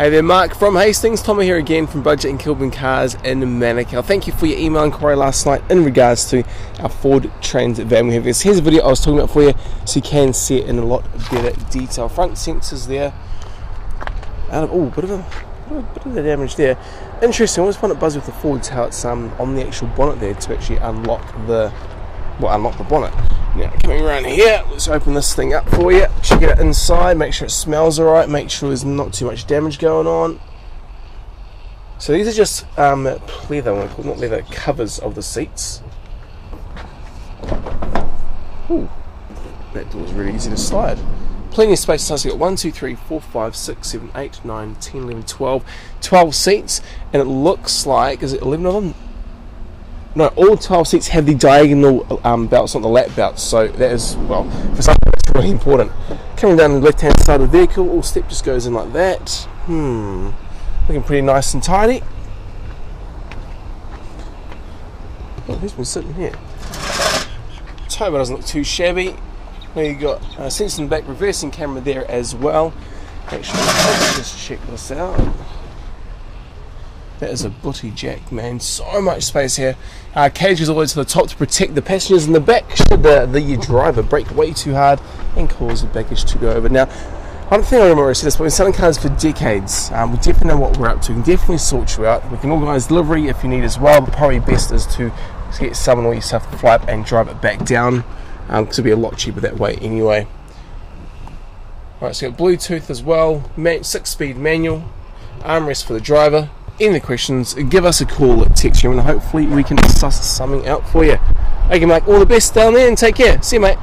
Hey there, Mark from Hastings. Tommy here again from Budget and Kilburn Cars in Manukau. Thank you for your email inquiry last night in regards to our Ford Transit van we have. This here's a video I was talking about for you so you can see it in a lot better detail. Front sensors there. Out of, oh, bit of a bit of the damage there. Interesting. I always find it buzz with the Fords how it's um, on the actual bonnet there to actually unlock the well unlock the bonnet. Now, coming around here, let's open this thing up for you. Check it inside, make sure it smells alright, make sure there's not too much damage going on. So these are just um, leather, not leather, covers of the seats. Ooh, that door's really easy to slide. Plenty of space So You've got 1, 2, 3, 4, 5, 6, 7, 8, 9, 10, 11, 12. 12 seats, and it looks like, is it 11 of them? No, all 12 seats have the diagonal um, belts, not the lap belts. So that is, well, for some that's really important. Coming down the left hand side of the vehicle, all step just goes in like that. Hmm, looking pretty nice and tidy. Oh, who's been sitting here? Tow doesn't look too shabby. Now you've got a sensor in the back reversing camera there as well. Actually, let's just check this out. That is a butty jack, man. So much space here. Uh, cages all the way to the top to protect the passengers in the back should the, the driver brake way too hard and cause the baggage to go over. Now, I don't think I remember I said this, but we've selling cars for decades. Um, we definitely know what we're up to. We can definitely sort you out. We can organise delivery if you need as well, but probably best is to get someone or yourself to fly up and drive it back down because um, it'll be a lot cheaper that way anyway. Alright, so you've got Bluetooth as well, six speed manual, armrest for the driver, any questions, give us a call, text you, and hopefully we can suss something out for you. Okay, Mike, all the best down there and take care. See you, mate.